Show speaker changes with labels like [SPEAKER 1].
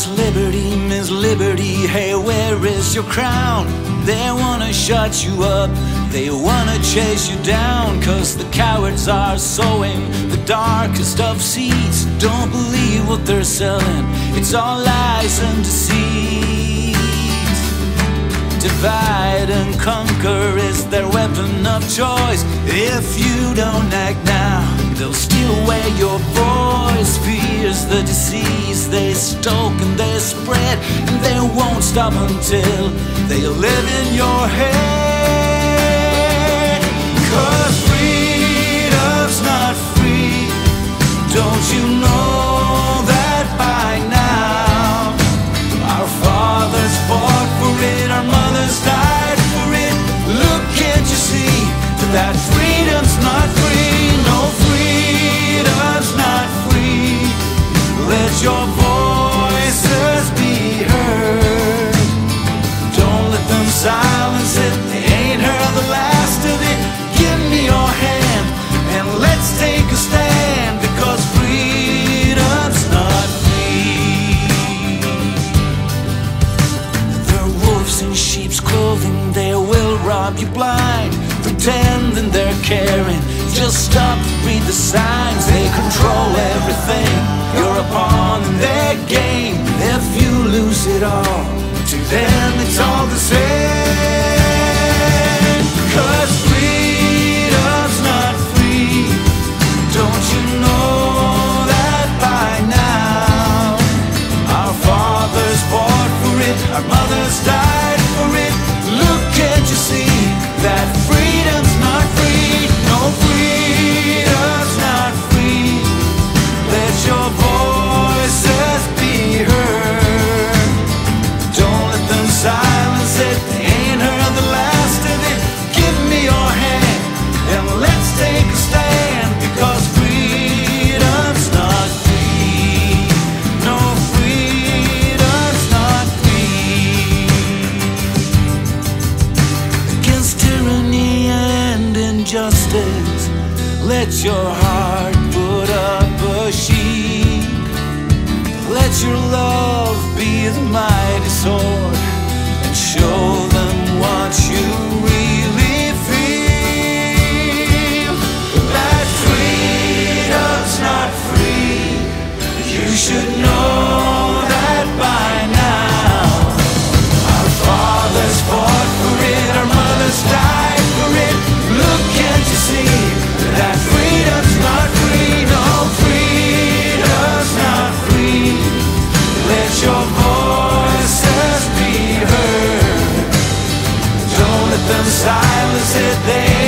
[SPEAKER 1] Miss Liberty, Miss Liberty, hey, where is your crown? They wanna shut you up, they wanna chase you down, cause the cowards are sowing the darkest of seeds. Don't believe what they're selling, it's all lies and deceit. Divide and conquer is their weapon of choice. If you don't act now, they'll steal away your voice. Fears the disease they stoke and they spread, and they won't stop until they live in your head. Cause your voices be heard. Don't let them silence it. They ain't heard the last of it. Give me your hand and let's take a stand because freedom's not free. They're wolves in sheep's clothing, they will rob you blind, pretending they're caring. Just stop, read the signs, they control everything. You're a pawn it all, to them it's all the same. Let your heart put up a shield. Let your love be the mighty sword and show them what you really feel. That freedom's not free. You should know. silence it there.